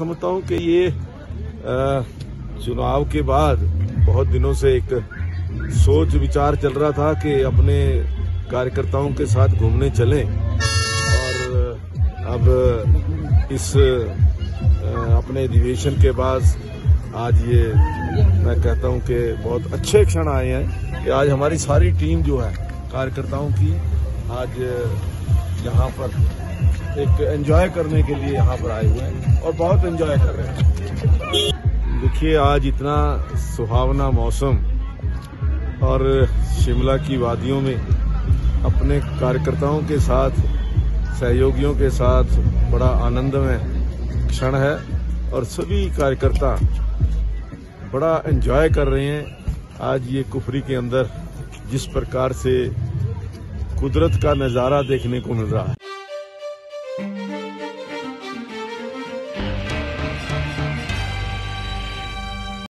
समझता हूँ कि ये चुनाव के बाद बहुत दिनों से एक सोच विचार चल रहा था कि अपने कार्यकर्ताओं के साथ घूमने चलें। और अब इस अपने अधिवेशन के बाद आज ये मैं कहता हूँ कि बहुत अच्छे क्षण आए हैं कि आज हमारी सारी टीम जो है, कार्यकर्ताओं की आज यहाँ पर एक एंजॉय करने के लिए यहाँ पर आए हुए हैं और बहुत एंजॉय कर रहे हैं। देखिए, आज इतना सुहावना मौसम और शिमला की वादियों में अपने कार्यकर्ताओं के साथ, सहयोगियों के साथ बड़ा आनंदमय क्षण है और सभी कार्यकर्ता बड़ा एंजॉय कर रहे हैं। आज ये कुफरी के अंदर जिस प्रकार से कुदरत का नज़ारा देखने को मिल रहा है।